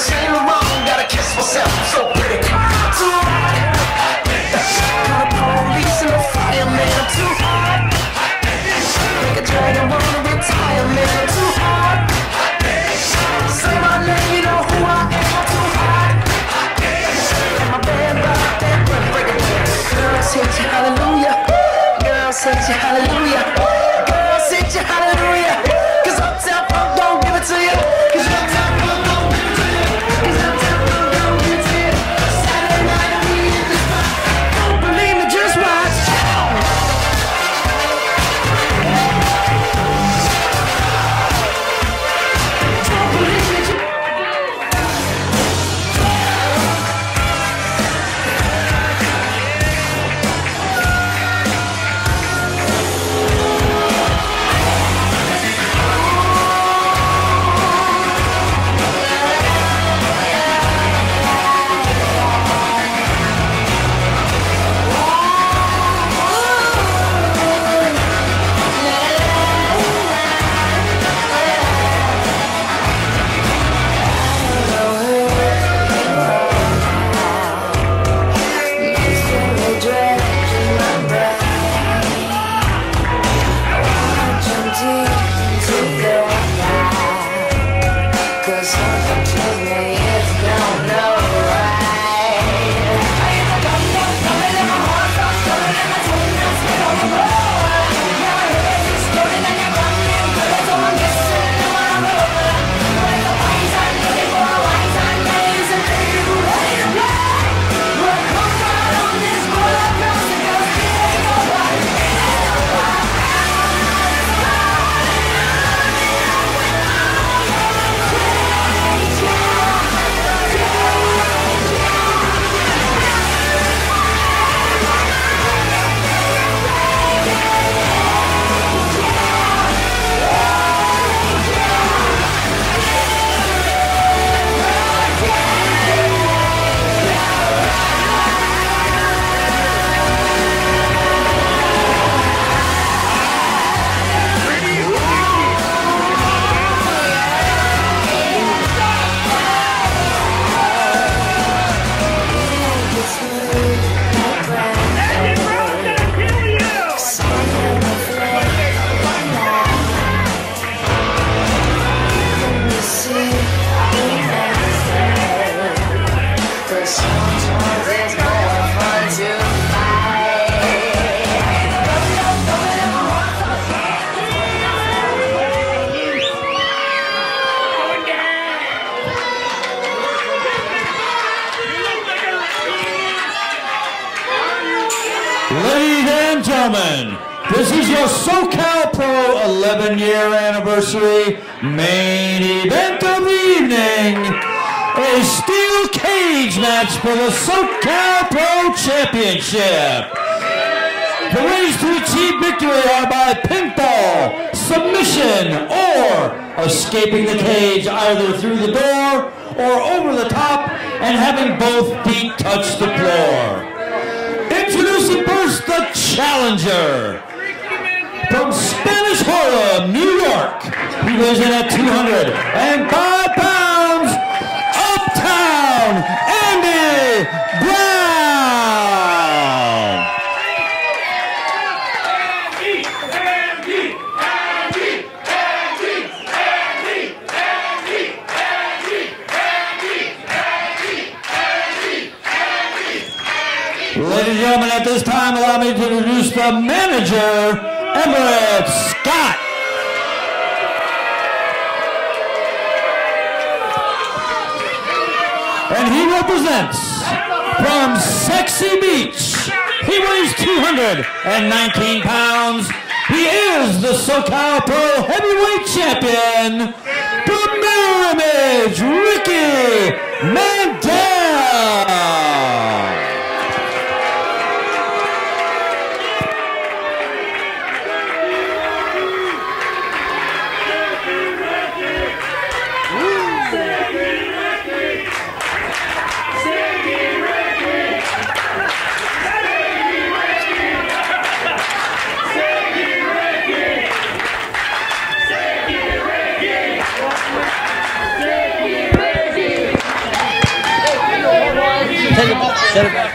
I'm a police and a fireman, Make a dragon wanna retire. Say my name, you know who I am, And my band break, it. Girl, you hallelujah. Girl, I you hallelujah. Girl, you hallelujah. Cause Uptown Funk don't give it to you. Cause Uptown main event of the evening. A steel cage match for the SoCal Pro Championship. The ways to achieve victory are by pinfall, submission, or escaping the cage either through the door or over the top and having both feet touch the floor. Introducing first the challenger. From Harlem, New York, he weighs in at 205 pounds, Uptown Andy Brown. Ladies and gentlemen, at this time, allow me to introduce the manager, Everett Scott. And he represents from Sexy Beach. He weighs 219 pounds. He is the SoCal Pro Heavyweight Champion, the Mirror Image, Ricky Mandel. Ladies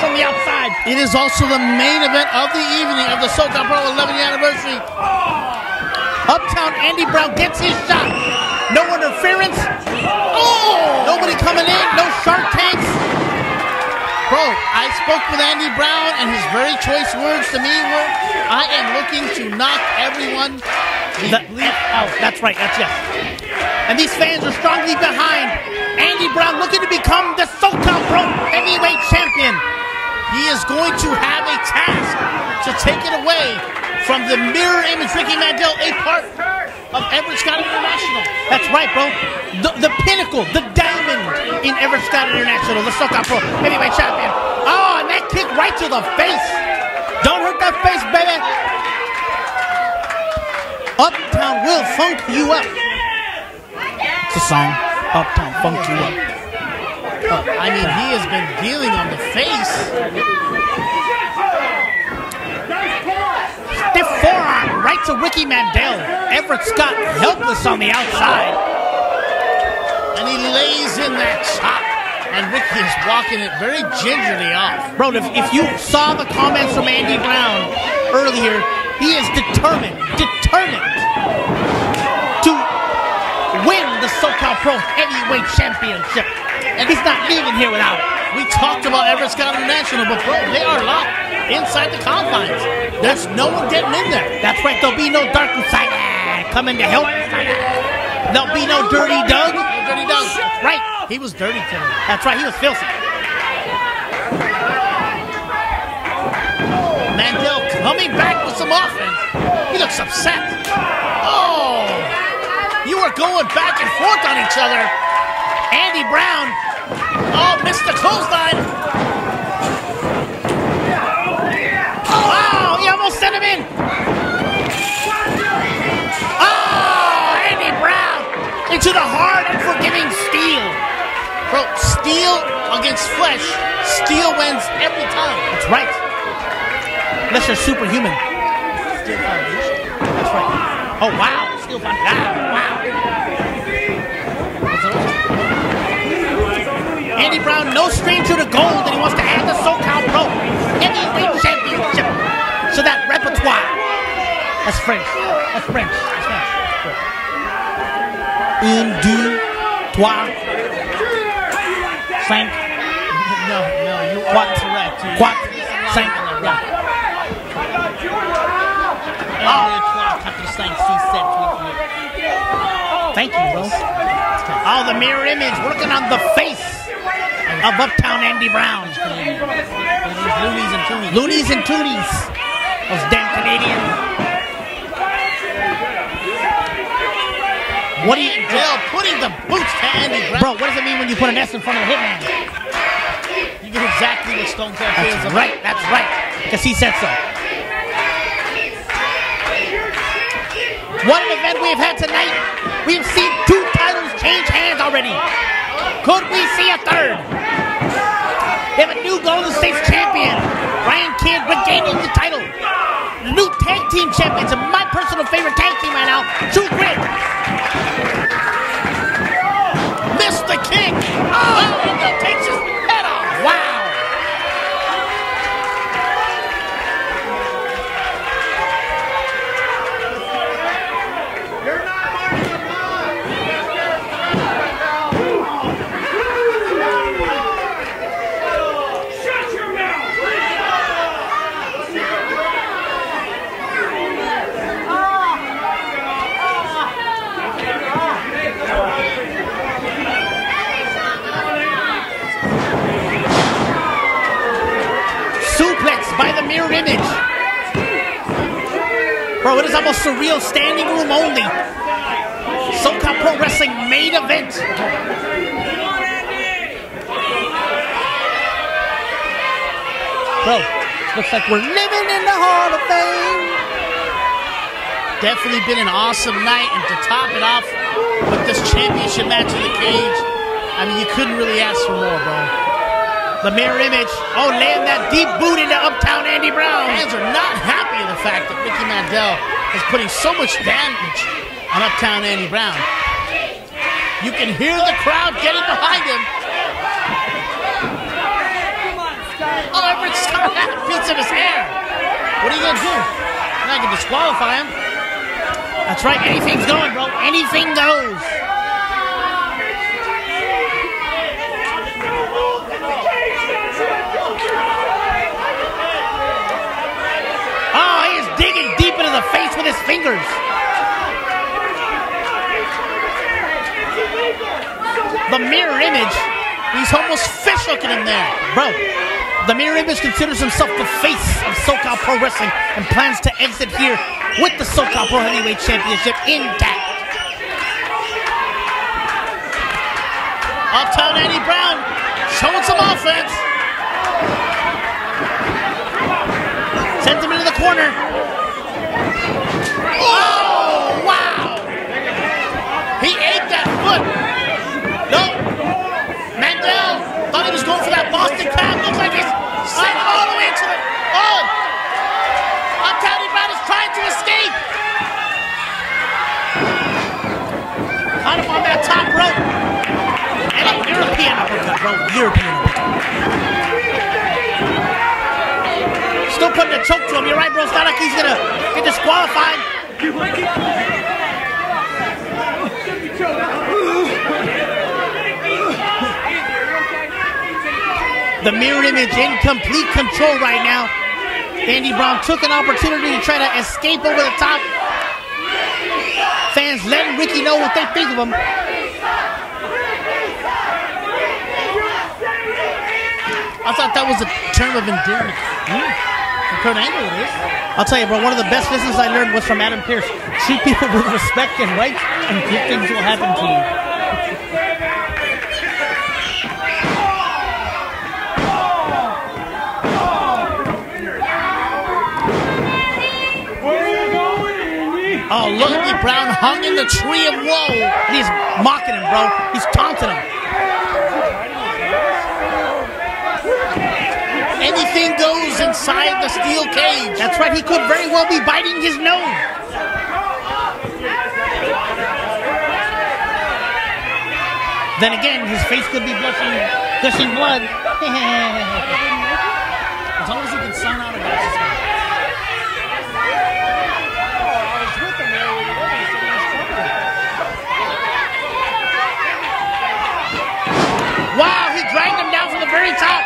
from the outside. It is also the main event of the evening of the SoCal Pro 11th anniversary. Uptown Andy Brown gets his shot. No interference. Oh! Nobody coming in. No shark tanks. Bro, I spoke with Andy Brown, and his very choice words to me were, "I am looking to knock everyone the F oh, out." That's right. That's yes. And these fans are strongly behind Andy Brown, looking to become the SoCal Pro Heavyweight Champion. He is going to have a task to take it away from the mirror image Ricky Mandel, a part of Everett Scott International. That's right, bro. The, the pinnacle, the diamond in Everett Scott International, the SoCal Pro Heavyweight Champion. Oh, and that kick right to the face. Don't hurt that face, baby. Uptown will funk you up. It's a song. Uptown funk you up. Uh, I mean, he has been dealing on the face. Stiff forearm right to Ricky Mandel. Everett Scott helpless on the outside. And he lays in that chop. And Ricky is walking it very gingerly off. Bro, if, if you saw the comments from Andy Brown earlier, he is determined, determined to win the SoCal Pro Heavyweight Championship. And he's not leaving here without it. We talked about Everett Scott International, but bro, they are locked inside the confines. There's no one getting in there. That's right, there'll be no Dark Usagi ah, coming to help. There'll be no Dirty Doug. Dirty Doug. Right, he was dirty today. That's right, he was filthy. Mandel coming back with some offense. He looks upset. Oh! You are going back and forth on each other. Andy Brown. Oh, missed the clothesline. Wow, he almost sent him in. Oh, Andy Brown into the hard, and forgiving steel. Bro, steel against flesh. Steel wins every time. That's right. Unless you're superhuman. Steel foundation. That's right. Oh, wow. Steel foundation. Ah, wow. Andy Brown, no stranger to gold, and he wants to add the SoCal Pro Heavyweight Championship to that repertoire. That's French. That's French. That's French. Un, deux, trois, cinq. No, no, you are correct. Quatre. Yeah. Deux, trois, quatre, cinq, huit, neuf. Thank you, bro. Oh, the mirror image working on the face of Uptown Andy Brown. Loonies and Toonies. Loonies and Toonies. Those damn Canadians. What do you, Dale, putting the boots to Andy Brown. Bro, what does it mean when you put an S in front of a hitman? You get exactly what Stone Cold feels That's right, that's right. Because he said so. What an event we've had tonight. We've seen two titles change hands already. Could we see a third? We have a new Golden States champion, Ryan Kidd, regaining the title. The new tag team champions, and my personal favorite tag team right now, True Grit. Mr. King. Oh, and takes his head off. Wow. Suplex by the mirror image. Bro, it is surreal. Standing room only. SoCal Pro Wrestling main event. Bro, looks like we're living in the Hall of Fame. Definitely been an awesome night, and to top it off with this championship match in the cage, I mean, you couldn't really ask for more, bro. The mirror image. Oh, laying that deep boot into Uptown Andy Brown. Fans are not happy with the fact that Mickey Mandel is putting so much damage on Uptown Andy Brown. You can hear the crowd getting behind him. Oh, a piece of his hair. What are you gonna do? You're not gonna disqualify him. That's right. Anything's going, bro. Anything goes. Oh, he is digging deep into the face with his fingers. The mirror image, he's almost fish hooking him there. Bro, the mirror image considers himself the face of SoCal Pro Wrestling and plans to exit here with the SoCal Pro Heavyweight Championship intact. Uptown Eddie Brown showing some offense. Sends him into the corner. Oh, wow! He ate that foot. No. Mandel thought he was going for that Boston Crab. Looks like he's sent all the way to the. Oh! Uptown Brown is trying to escape. Caught him on that top rope. And a European uppercut, bro. European uppercut. Still putting a choke to him. You're right, bro. It's not like he's gonna get disqualified. The mirror image in complete control right now. Andy Brown took an opportunity to try to escape over the top. Fans letting Ricky know what they think of him. I thought that was a term of endearment. Hmm. Kurt Angle, it is. I'll tell you, bro. One of the best lessons I learned was from Adam Pearce. Treat people with respect and right, and good things will happen to you. Oh, look at Brown hung in the tree of woe. He's mocking him, bro. He's taunting him. Inside the steel cage. That's right. He could very well be biting his nose. Then again, his face could be blushing, gushing blood. as long as he can sound out of it. Wow, he dragged him down from the very top.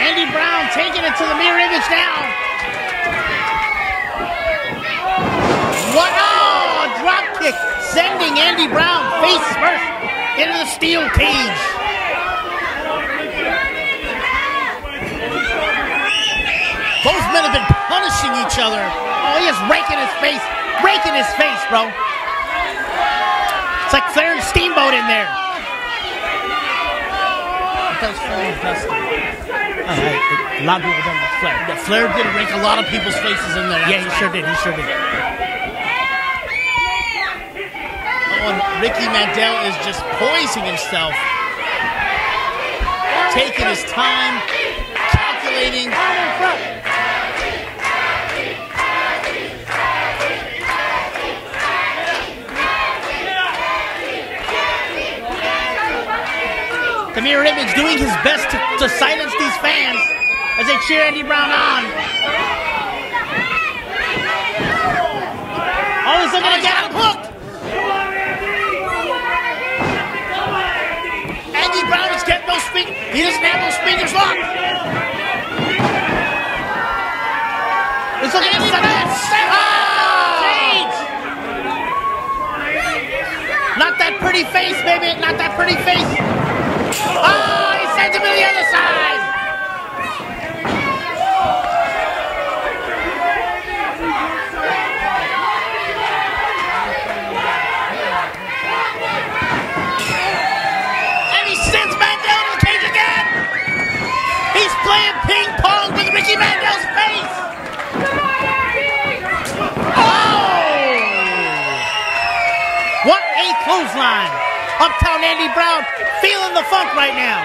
Andy Brown taking it to the mirror image now. What? Oh, drop kick, sending Andy Brown face first into the steel cage. Both men have been punishing each other. Oh, he is raking his face, raking his face, bro. It's like Flair Steamboat in there. That was Flair Dusty. A lot of people don't know Flair. Yeah, Flair did rake a lot of people's faces in there. Yeah, he sure did. He sure did. Oh, and Ricky Mandel is just poising himself. Taking his time, calculating. The mirror image doing his best to, to silence fans as they cheer Andy Brown on. Oh, he's looking to get him hooked. Andy Brown is getting those speakers. He doesn't have those speakers locked. He's looking Andy to set Not that pretty face, baby. Not that pretty face. Oh, he sends him to the other side. And he sends Mandel to the cage again. He's playing ping pong with Ricky Mandel's face. Oh! What a clothesline. Uptown Andy Brown feeling the funk right now.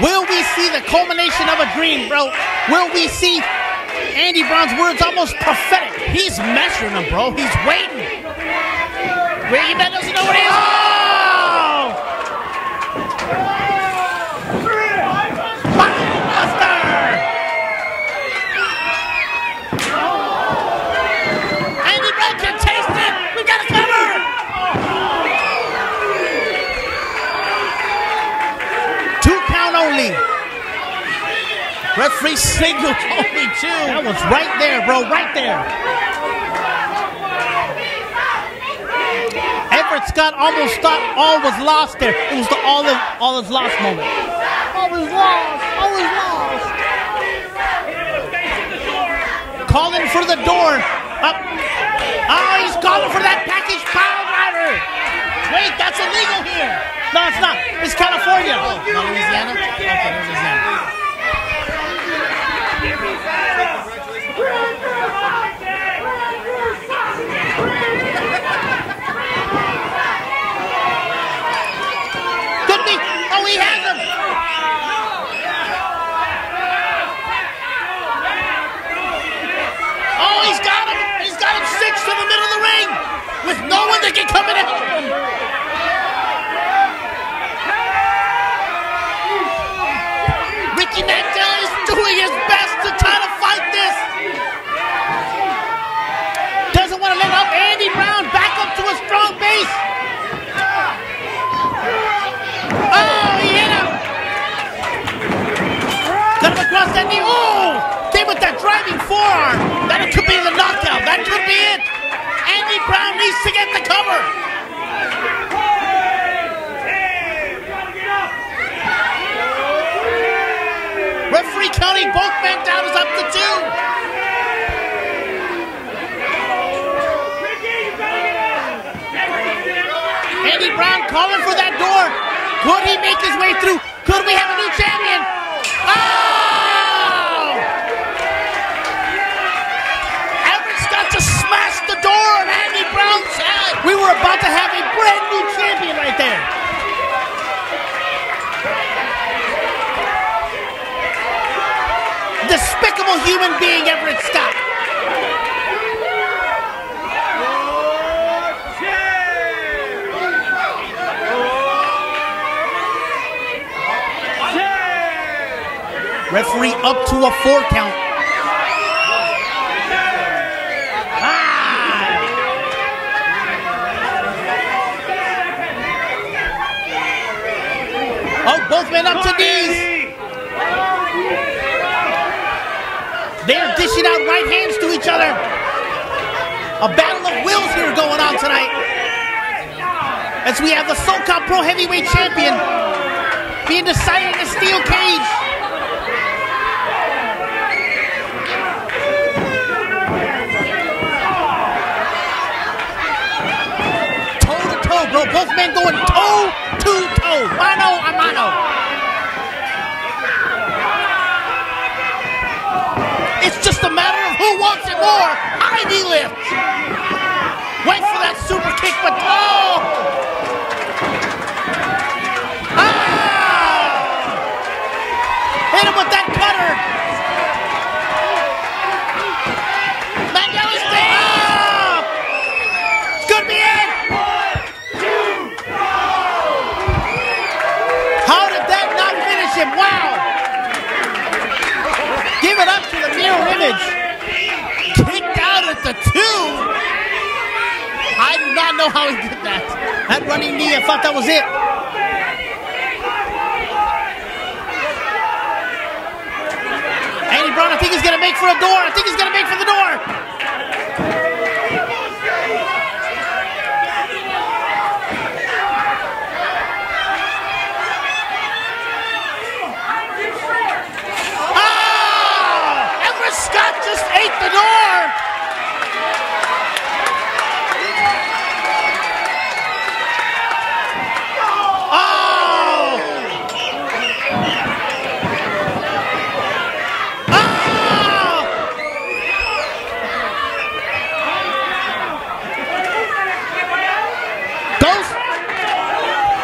Will we see the culmination of a dream, bro? Will we see Andy Brown's words almost prophetic? He's measuring them, bro. He's waiting. Ricky Ben doesn't know what he is. Oh! Buster! Andy Brown can taste it. We got a cover. Two count only. Referee signaled only two. That was right there, bro. Right there. Everett Scott almost thought all was lost there. It was the all of all is lost moment. All is lost. All is lost. Calling for the door. Up. Oh, he's calling for that package pile driver. Wait, that's illegal here. No, it's not. It's California. Oh, Louisiana? Okay, Louisiana. Oh, with no one that can come and help him. driving forearm. That could be the knockout. That could be it. Andy Brown needs to get the cover. Referee counting both men down is up to two. Andy Brown calling for that door. Could he make his way through? Could we have a new champion? Oh! We were about to have a brand new champion right there. Despicable human being, Everett Scott. Referee up to a four count. Oh, both men up to knees. They're dishing out right hands to each other. A battle of wills here going on tonight. As we have the SoCal Pro Heavyweight Champion being decided in a steel cage. Toe to toe, bro. Both men going toe. Mano a mano. It's just a matter of who wants it more. Ivy lift. Went for that super kick, but oh! Know how he did that. That running knee, I thought that was it. Andy Brown, I think he's gonna make for a door. I think he's gonna make for the door. Ah! Everett Scott just ate the door. Oh! Ah! Those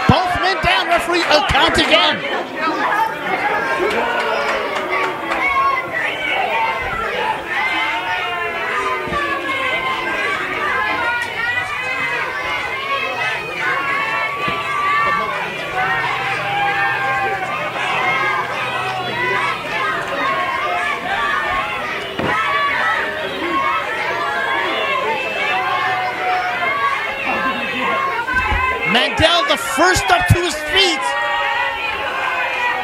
both men down, referee. Oh, count again. Mandel, the first up to his feet.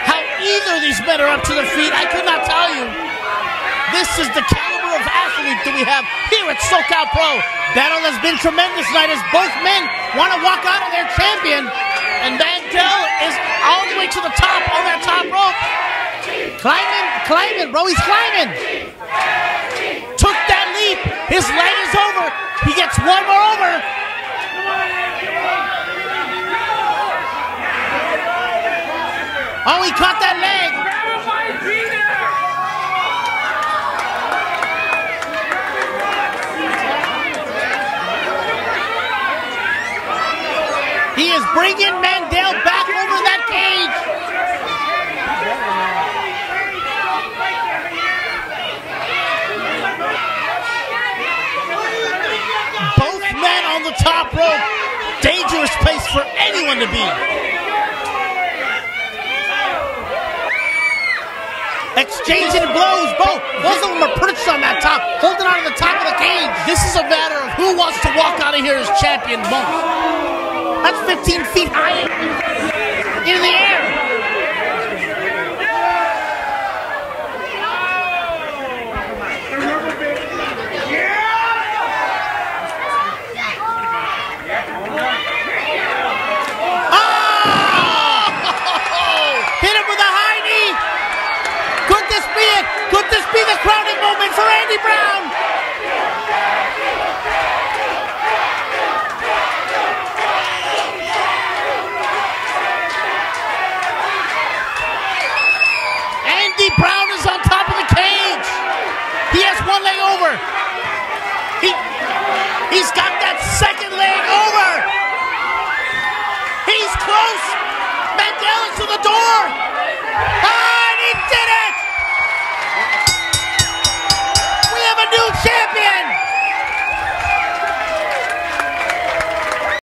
How either of these men are up to their feet, I could not tell you. This is the caliber of athlete that we have here at SoCal Pro. Battle has been tremendous tonight as both men want to walk out of their champion. And Mandel is all the way to the top on that top rope. Climbing, climbing, bro, he's climbing. Took that leap. His leg is over. He gets one more over. Oh, he caught that leg. He is bringing Mandel back over that cage. Both men on the top rope. Dangerous place for anyone to be. Exchanging blows. Both, both of them are perched on that top, holding on to the top of the cage. This is a matter of who wants to walk out of here as champion most. That's 15 feet high in the air. Oh! Hit him with a high knee. Could this be it? Could this be the crowning moment for Andy Brown?